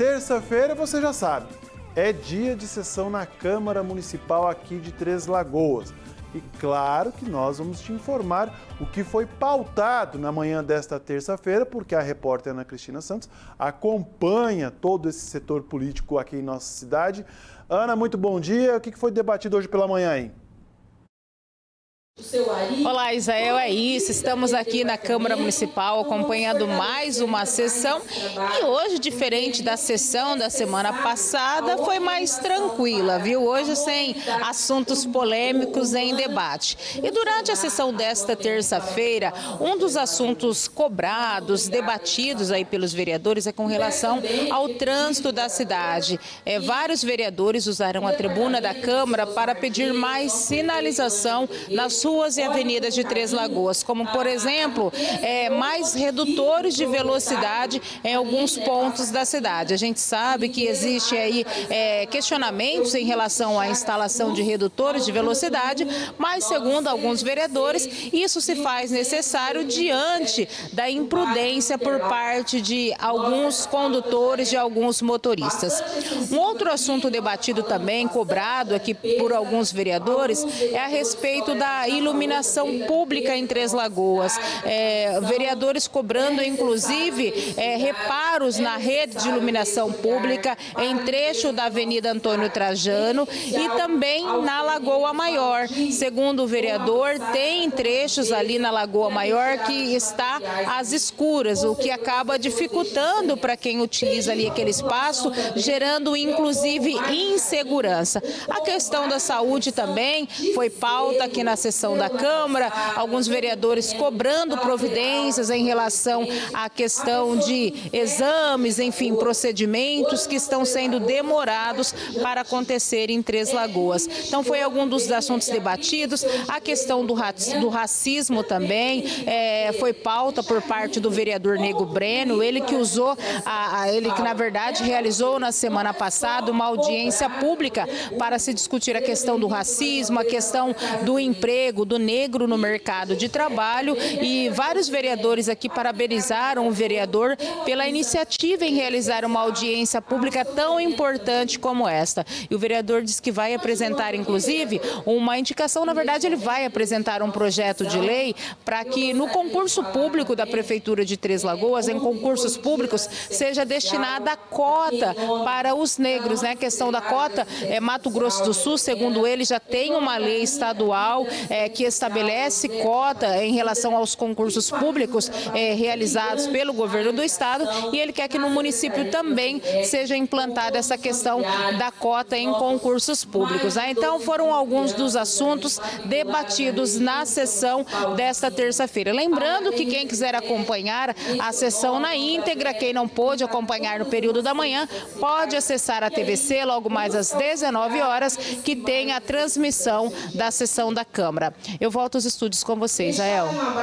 Terça-feira, você já sabe, é dia de sessão na Câmara Municipal aqui de Três Lagoas. E claro que nós vamos te informar o que foi pautado na manhã desta terça-feira, porque a repórter Ana Cristina Santos acompanha todo esse setor político aqui em nossa cidade. Ana, muito bom dia. O que foi debatido hoje pela manhã aí? Olá, Isael, é isso. Estamos aqui na Câmara Municipal acompanhando mais uma sessão e hoje, diferente da sessão da semana passada, foi mais tranquila, viu? Hoje sem assuntos polêmicos em debate. E durante a sessão desta terça-feira, um dos assuntos cobrados, debatidos aí pelos vereadores é com relação ao trânsito da cidade. É, vários vereadores usaram a tribuna da Câmara para pedir mais sinalização nas ruas e avenidas de Três Lagoas, como por exemplo, é, mais redutores de velocidade em alguns pontos da cidade. A gente sabe que existe aí é, questionamentos em relação à instalação de redutores de velocidade, mas segundo alguns vereadores, isso se faz necessário diante da imprudência por parte de alguns condutores, de alguns motoristas. Um outro assunto debatido também, cobrado aqui por alguns vereadores, é a respeito da iluminação pública em Três Lagoas. É, vereadores cobrando, inclusive, é, reparos na rede de iluminação pública em trecho da Avenida Antônio Trajano e também na Lagoa Maior. Segundo o vereador, tem trechos ali na Lagoa Maior que está às escuras, o que acaba dificultando para quem utiliza ali aquele espaço, gerando inclusive insegurança. A questão da saúde também foi pauta aqui na sessão da Câmara, alguns vereadores cobrando providências em relação à questão de exames, enfim, procedimentos que estão sendo demorados para acontecer em Três Lagoas. Então, foi algum dos assuntos debatidos. A questão do, do racismo também é, foi pauta por parte do vereador Nego Breno, ele que usou, a, a, ele que na verdade realizou na semana passada uma audiência pública para se discutir a questão do racismo, a questão do emprego, emprego do negro no mercado de trabalho e vários vereadores aqui parabenizaram o vereador pela iniciativa em realizar uma audiência pública tão importante como esta. E o vereador diz que vai apresentar, inclusive, uma indicação, na verdade, ele vai apresentar um projeto de lei para que no concurso público da Prefeitura de Três Lagoas, em concursos públicos, seja destinada a cota para os negros. Né? A questão da cota, é, Mato Grosso do Sul, segundo ele, já tem uma lei estadual é, que estabelece cota em relação aos concursos públicos é, realizados pelo governo do estado e ele quer que no município também seja implantada essa questão da cota em concursos públicos. Né? Então foram alguns dos assuntos debatidos na sessão desta terça-feira. Lembrando que quem quiser acompanhar a sessão na íntegra, quem não pôde acompanhar no período da manhã, pode acessar a TVC logo mais às 19 horas, que tem a transmissão da sessão da Câmara. Eu volto aos estúdios com vocês, Ael.